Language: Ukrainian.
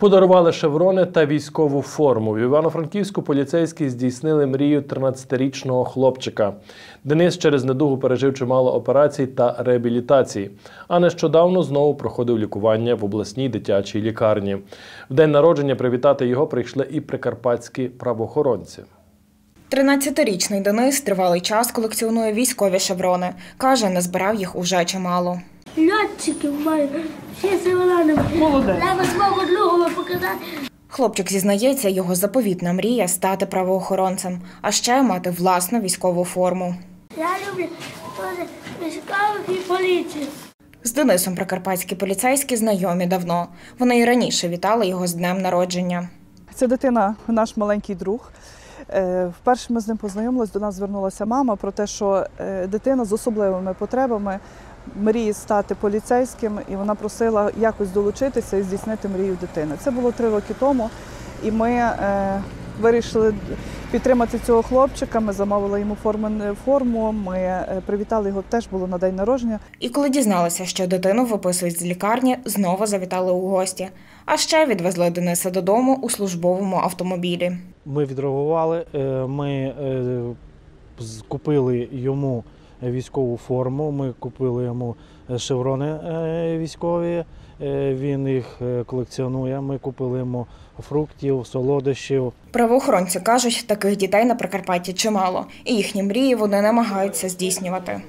Подарували шеврони та військову форму. В Івано-Франківську поліцейські здійснили мрію 13-річного хлопчика. Денис через недугу пережив чимало операцій та реабілітації, а нещодавно знову проходив лікування в обласній дитячій лікарні. В день народження привітати його прийшли і прикарпатські правоохоронці. 13-річний Денис тривалий час колекціонує військові шеврони. Каже, не збирав їх уже чимало. Льотчиків маю, всі силами. Молодець. Треба свого другого показати. Хлопчик зізнається, його заповітна мрія стати правоохоронцем, а ще мати власну військову форму. Я люблю військових і поліцію. З Денисом прикарпатські поліцейські знайомі давно. Вони і раніше вітали його з днем народження. Ця дитина наш маленький друг. Е, Вперше ми з ним познайомились, до нас звернулася мама про те, що е, дитина з особливими потребами мріє стати поліцейським, і вона просила якось долучитися і здійснити мрію дитини. Це було три роки тому, і ми е, вирішили підтримати цього хлопчика. Ми замовили йому форму. Ми привітали його теж було на день народження. І коли дізналися, що дитину виписують з лікарні, знову завітали у гості. А ще відвезли Дениса додому у службовому автомобілі. Ми відреагували, е, ми е, купили йому військову форму, ми купили йому шеврони е, військові, е, він їх колекціонує. Ми купили йому фруктів, солодощів. Правоохоронці кажуть, таких дітей на Прикарпатті чимало, і їхні мрії вони намагаються здійснювати.